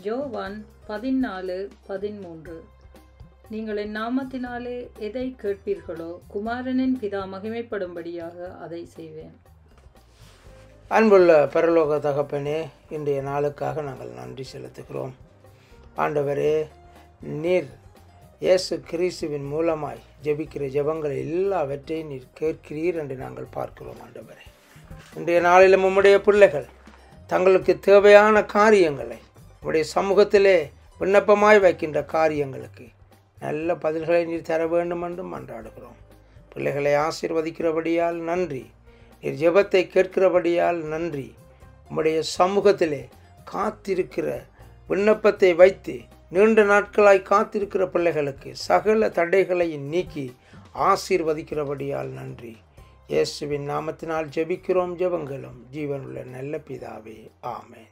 ஜோவான் பதினாலு பதிமூன்று. நீங்கள் என் நாமத்தினாலே எதை கேட்பீர்களோ குமாரனின் பிதா மகிமைப்படும்படியாக அதை செய்வேன். அன்புள்ள பரலோக தகப்பனே இன்றைய நாளுக்காக நாங்கள் நன்றி செலுத்துகிறோம். ஆண்டவரே நீர் இயேசு கிறிஸ்துவின் மூலமாய் ஜெபிக்கிற ஜெபங்கள் எல்லாவற்றையும் நீர் கேட்கிறீர் என்று நாங்கள் பார்க்கிறோம் ஆண்டவரே. இன்றைய நாளிலும் உம்முடைய பிள்ளைகள் தங்களுக்கு தேவையான காரியங்களை உடைய சமூகத்திலே விண்ணப்பமாய் வைக்கின்ற காரியங்களுக்கு நல்ல பதில்களை நீர் தர வேண்டும் என்றும் மன்றாடுகிறோம். பிள்ளைகளை ஆசீர்வதிக்கிறபடியால் நன்றி. நீர் ஜெபத்தை கேட்கிறபடியால் நன்றி. உம்முடைய சமூகத்திலே காத்திருக்கிற விண்ணப்பத்தை வைத்து நீண்ட நாட்களாய் காத்திருக்கிற பிள்ளைகளுக்கு சகல தடைகளையும் நீக்கி ஆசீர்வதிக்கிறபடியால் நன்றி. இயேசுவின் நாமத்தினால் ஜெபிக்கிறோம் ஜெபங்களும். ஜீவனுள்ள நல்ல பிதாவே. ஆமேன்.